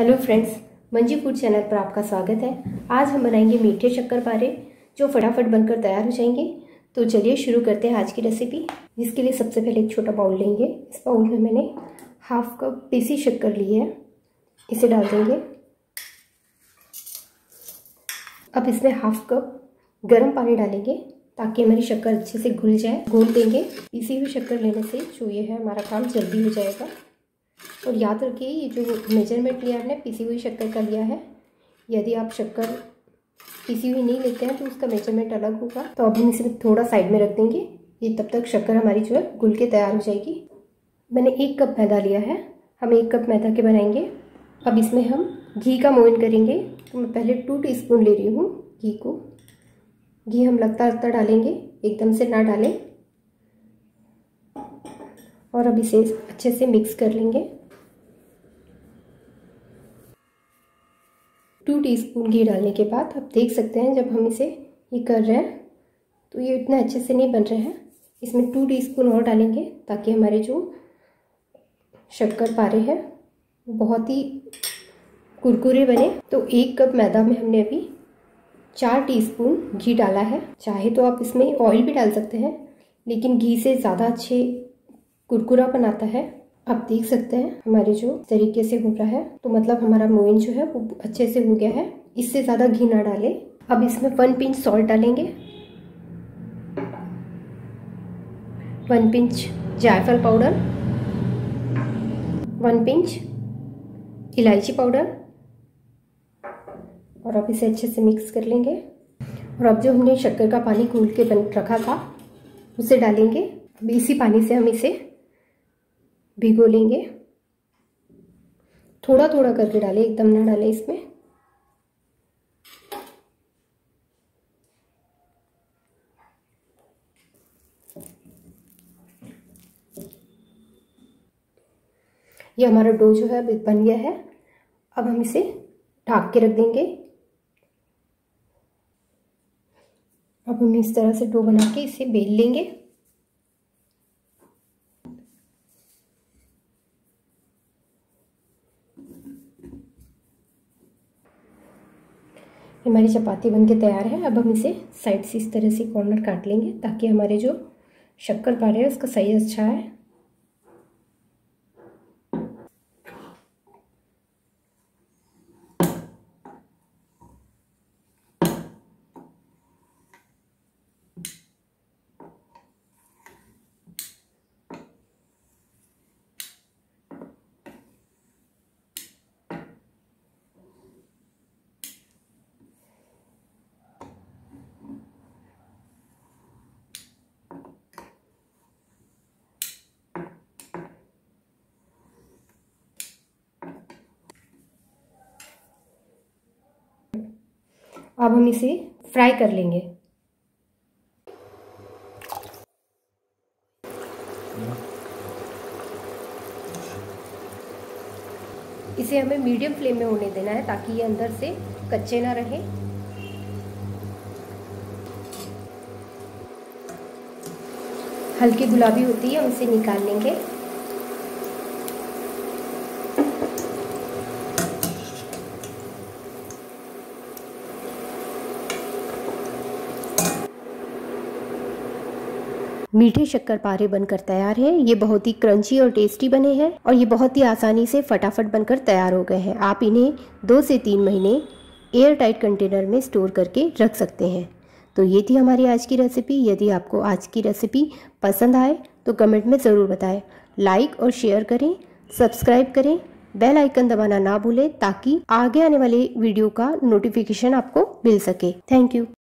Hello friends, Manji food channel पर आपका स्वागत है। आज हम बनाएँगे मीठे शक्कर पारे, जो फटाफट बनकर तैयार हो जाएँगे। तो चलिए शुरू करते हैं आज की रेसिपी जिसके लिए सबसे पहले एक छोटा बाउल लेंगे। इस बाउल में मैंने हाफ़ कप पीसी शक्कर ली है। इसे डाल देंगे। अब इसमें हाफ़ कप गर्म पानी डालेंगे, ताकि हमारी शक्कर अच्छे से घुल जाए। घोल देंगे। पीसी हुई शक्कर लेने से जो ये है, हमारा काम जल्दी हो जाएगा। और याद रखिए, ये जो मेज़रमेंट लिया आपने, पीसी हुई शक्कर का लिया है। यदि आप शक्कर पीसी हुई नहीं लेते हैं तो उसका मेज़रमेंट अलग होगा। तो अब हम इसे थोड़ा साइड में रख देंगे। ये तब तक शक्कर हमारी जो है, घुल के तैयार हो जाएगी। मैंने एक कप मैदा लिया है। हम एक कप मैदा के बनाएँगे। अब इसमें हम घी का मोइन करेंगे। तो मैं पहले टू टी ले रही हूँ घी को। घी हम लगता लगता डालेंगे, एकदम से ना डालें। और अब इसे अच्छे से मिक्स कर लेंगे। टू टीस्पून घी डालने के बाद आप देख सकते हैं जब हम इसे ये कर रहे हैं तो ये इतना अच्छे से नहीं बन रहे हैं। इसमें टू टीस्पून और डालेंगे ताकि हमारे जो शक्कर पारे हैं बहुत ही कुरकुरे बने। तो एक कप मैदा में हमने अभी चार टीस्पून घी डाला है। चाहे तो आप इसमें ऑयल भी डाल सकते हैं, लेकिन घी से ज़्यादा अच्छे कुरकुरा बनाता है। आप देख सकते हैं, हमारे जो तरीके से हो रहा है। तो मतलब हमारा मोइन जो है, वो अच्छे से हो गया है। इससे ज़्यादा घी ना डालें। अब इसमें वन पिंच सॉल्ट डालेंगे। वन पिंच जायफल पाउडर वन पिंच इलायची पाउडर और अब इसे अच्छे से मिक्स कर लेंगे। और अब जो हमने शक्कर का पानी कूल के बन रखा था, उसे डालेंगे। अब इसी पानी से हम इसे भिगो लेंगे। थोड़ा थोड़ा करके डालें, एकदम ना डालें इसमें। ये हमारा डो जो है बन गया है। अब हम इसे ढाक के रख देंगे। अब हम इस तरह से डो बना के इसे बेल लेंगे। हमारी चपाती बनके तैयार है। अब हम इसे साइड से इस तरह से कॉर्नर काट लेंगे ताकि हमारे जो शक्कर पारे हैं उसका साइज़ अच्छा है अब हम इसे फ्राई कर लेंगे। इसे हमें मीडियम फ्लेम में होने देना है ताकि ये अंदर से कच्चे ना रहे। हल्की गुलाबी होती है उसे निकाल लेंगे। मीठे शक्कर पारे बनकर तैयार हैं। ये बहुत ही क्रंची और टेस्टी बने हैं और ये बहुत ही आसानी से फटाफट बनकर तैयार हो गए हैं। आप इन्हें दो से तीन महीने एयर टाइट कंटेनर में स्टोर करके रख सकते हैं। तो ये थी हमारी आज की रेसिपी। यदि आपको आज की रेसिपी पसंद आए तो कमेंट में ज़रूर बताएँ। लाइक और शेयर करें, सब्सक्राइब करें, बेल आइकन दबाना ना भूलें, ताकि आगे आने वाले वीडियो का नोटिफिकेशन आपको मिल सके। Thank you.